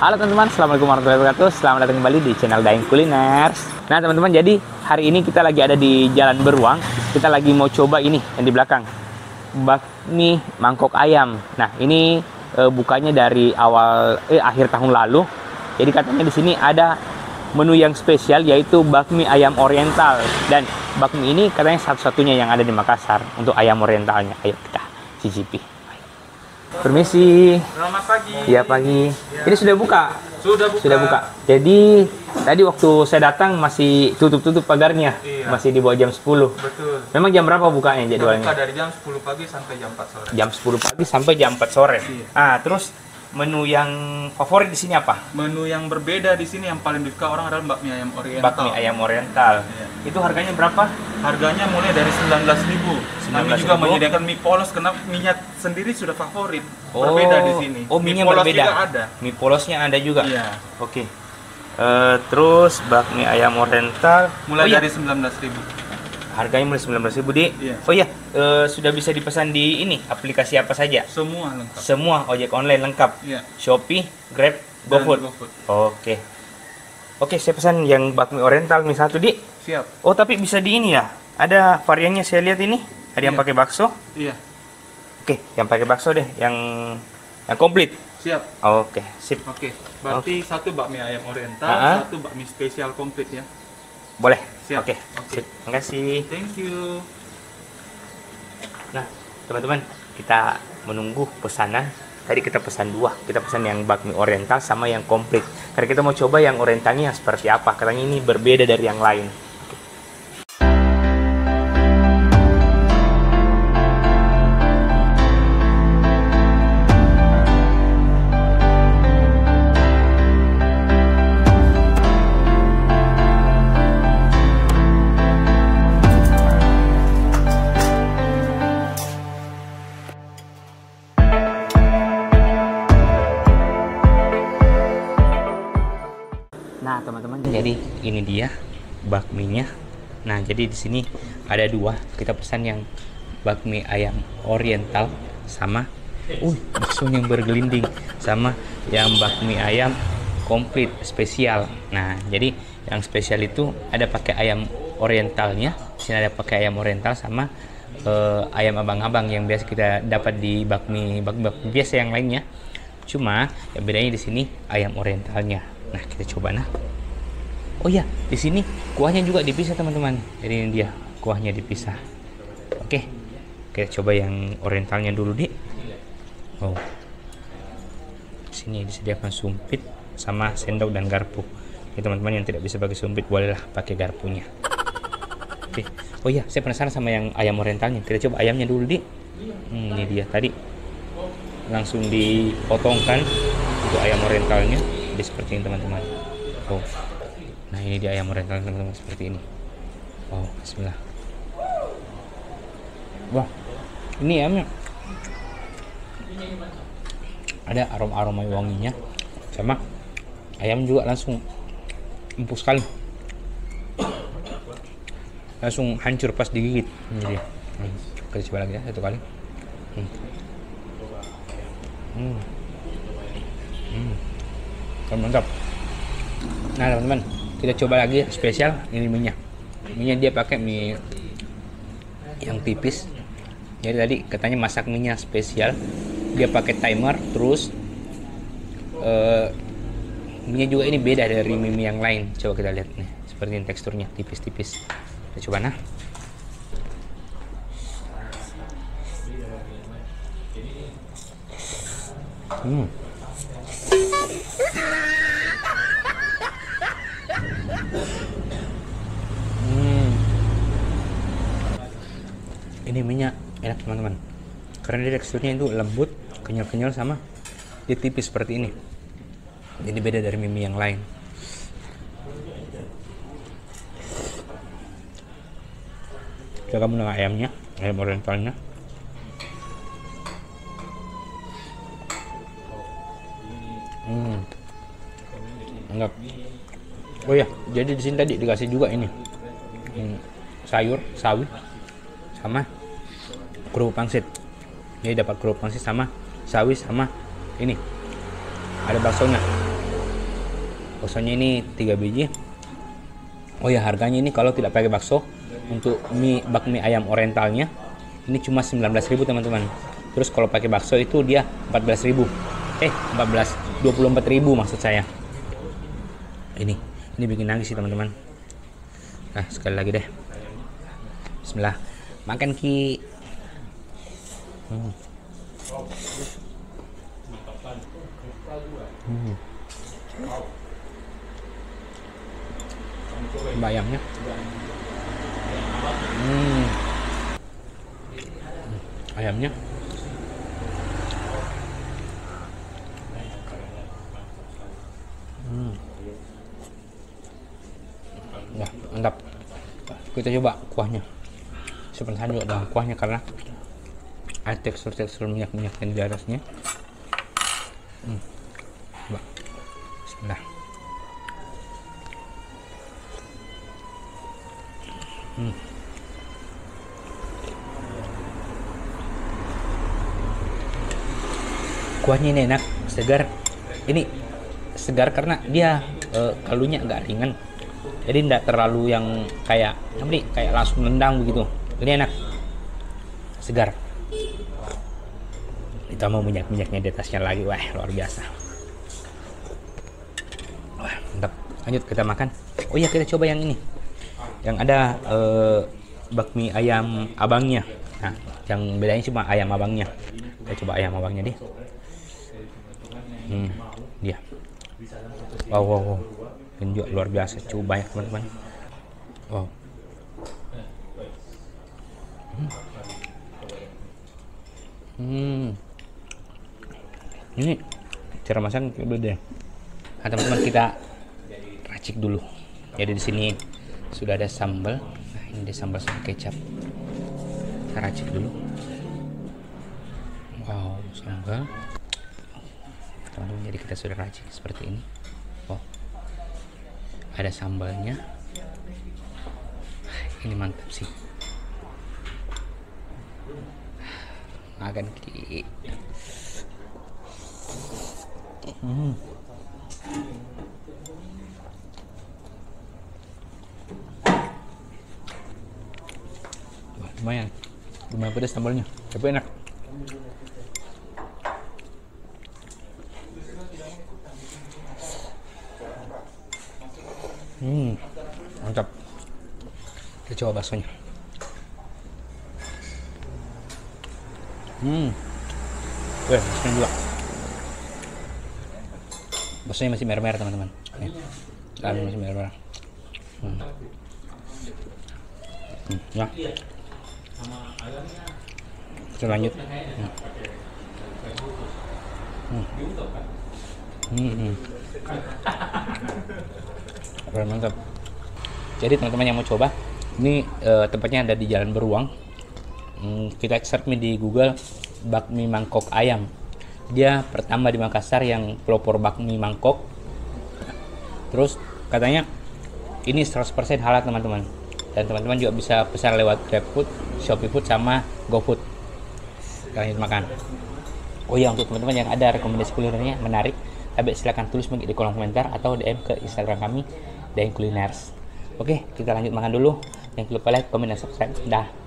Halo teman-teman, Assalamualaikum warahmatullahi wabarakatuh. Selamat datang kembali di channel Daeng Kuliners. Nah teman-teman, jadi hari ini kita lagi ada di Jalan Beruang. Kita lagi mau coba ini yang di belakang. Bakmi mangkok ayam. Nah ini e, bukanya dari awal eh, akhir tahun lalu. Jadi katanya di sini ada menu yang spesial yaitu bakmi ayam oriental. Dan bakmi ini katanya satu-satunya yang ada di Makassar Untuk ayam orientalnya. Ayo kita cicipi Permisi. Selamat pagi. Iya pagi. Ini sudah buka. Sudah buka. Sudah buka. Jadi tadi waktu saya datang masih tutup-tutup pagarnya. Iya. Masih di bawah jam 10. Betul. Memang jam berapa bukanya Kita buka jadwalnya? dari jam 10 pagi sampai jam 4 sore. Jam 10 pagi sampai jam 4 sore. Iya. Ah, terus menu yang favorit di sini apa? Menu yang berbeda di sini yang paling disuka orang adalah bakmi ayam oriental. Bakmi ayam oriental. Iya. Itu harganya berapa? Harganya mulai dari 19.000. Kami 19.000. juga menyediakan mie polos karena minyak sendiri sudah favorit. Berbeda di sini. Oh, mie mie polos berbeda. juga ada. Mie polosnya ada juga. Iya. Oke. Eh, terus bakmi ayam oriental Mulai Oh, iya. dari 19.000. harganya mulai 19.000 di. Iya. Oh iya, eh, sudah bisa dipesan di ini aplikasi apa saja? Semua lengkap. Semua ojek online lengkap. Iya. Shopee, Grab, GoFood. Oke. Oke, saya pesan yang bakmi oriental nih satu, Di. Siap. Oh, tapi bisa di ini ya. Ada variannya saya lihat ini. Ada yang Iya. pakai bakso. Iya. Oke, yang pakai bakso deh, yang yang komplit. Siap. Oke, sip. Oke, berarti satu bakmi ayam oriental, Ah. satu bakmi spesial komplit ya. Boleh. Siap. Oke. Oke. Sip. Makasih. Thank you. Nah, teman-teman, kita menunggu pesanan. Tadi kita pesan dua, kita pesan yang bakmi oriental sama yang komplit. Karena kita mau coba yang orientalnya yang seperti apa. Katanya ini berbeda dari yang lain. Ini dia bakminya. Nah, jadi di sini ada dua. Kita pesan yang bakmi ayam oriental sama uh, bakso yang bergelinding sama yang bakmi ayam komplit spesial. Nah, jadi yang spesial itu ada pakai ayam orientalnya. Sini ada pakai ayam oriental sama eh, ayam abang-abang yang biasa kita dapat di bakmi bakmi, bakmi biasa yang lainnya. Cuma yang bedanya di sini ayam orientalnya. Nah, kita coba nah. Oh iya, di sini kuahnya juga dipisah teman-teman. Jadi ini dia kuahnya dipisah. Oke, kita coba yang orientalnya dulu di. Oh, di sini disediakan sumpit sama sendok dan garpu. Jadi teman-teman yang tidak bisa pakai sumpit bolehlah pakai garpunya. Oke. Oh iya, saya penasaran sama yang ayam orientalnya. Kita coba ayamnya dulu di. Hmm, ini dia tadi langsung dipotongkan untuk ayam orientalnya jadi seperti ini teman-teman oh nah ini dia ayam oriental teman-teman seperti ini wow bismillah wah ini ayamnya ada aroma-aroma wanginya sama ayam juga langsung empuk sekali langsung hancur pas digigit ini dia hmm. kita coba lagi ya satu kali hmm. Hmm. Hmm. Oh, mantap. Nah, teman-teman, kita coba lagi spesial ini minyak. Minyak dia pakai mie yang tipis. Jadi tadi katanya masak minyak spesial. Dia pakai timer terus eh minyak juga ini beda dari mie, mie yang lain. Coba kita lihat nih, seperti ini teksturnya tipis-tipis. Kita coba nah. Hmm. Ini minyak enak teman-teman. Karena dia teksturnya itu lembut, kenyal-kenyal sama dia tipis seperti ini. Jadi beda dari mie, yang lain. Kita kamu dengan ayamnya, ayam orientalnya. Hmm. Enggak. Oh ya, jadi di sini tadi dikasih juga ini hmm, sayur, sawi, sama kerupuk pangsit. Jadi dapat kerupuk pangsit sama sawi sama ini. Ada baksonya. baksonya ini 3 biji. Oh ya harganya ini kalau tidak pakai bakso untuk mie bakmi ayam orientalnya ini cuma 19.000 teman-teman. Terus kalau pakai bakso itu dia 14.000 eh 14 24.000 maksud saya. Ini ini bikin nangis sih teman-teman. Nah sekali lagi deh. Bismillah. Makan ki hmm. Hmm. bayamnya hmm. ayamnya hmm. ya mantap kita coba kuahnya sebenarnya juga dengan kuahnya karena ada tekstur-tekstur minyak-minyak yang di atasnya. Hmm. bismillah. Hmm. kuahnya ini enak segar. Ini segar karena dia e, kaldunya agak ringan. Jadi tidak terlalu yang kayak apa nih kayak langsung nendang begitu. Ini enak. Segar ditambah minyak-minyaknya di atasnya lagi. Wah luar biasa. Wah mantap. Lanjut kita makan. Oh iya kita coba yang ini. Yang ada eh, bakmi ayam abangnya. Nah yang bedanya cuma ayam abangnya. Kita coba ayam abangnya deh. Hmm, dia. Wow wow, wow. Luar biasa. Cukup banyak teman-teman. Wow. Hmm. hmm. Ini cara masak dulu deh. Nah, teman-teman kita racik dulu. Jadi di sini sudah ada sambal. Nah ini ada sambal sama kecap. Kita racik dulu. Wow sambal. Teman-teman jadi kita sudah racik seperti ini. Wow. Ada sambalnya. Ini mantap sih. Makan ki hmm. Wah, lumayan. Lumayan pedas sambalnya. Tapi enak. Hmm mantap. Kita coba baksonya. Hmm. Weh baksonya juga baksonya masih merah-merah teman-teman dalamnya masih merah-merah hmm. hmm. ya kita lanjut hmm. Hmm. Hmm. mantap. Jadi teman-teman yang mau coba, ini uh, tempatnya ada di Jalan Beruang. Hmm, kita search di Google bakmi mangkok ayam. Dia pertama di Makassar yang pelopor bakmi mangkok. Terus katanya ini 100% halal teman-teman. Dan teman-teman juga bisa pesan lewat GrabFood, ShopeeFood sama GoFood. Kalian makan. Oh iya untuk teman-teman yang ada rekomendasi kulinernya menarik, tapi silahkan tulis di kolom komentar atau DM ke Instagram kami dan kuliners. Oke, kita lanjut makan dulu. Jangan lupa like, komen, dan subscribe. Dah.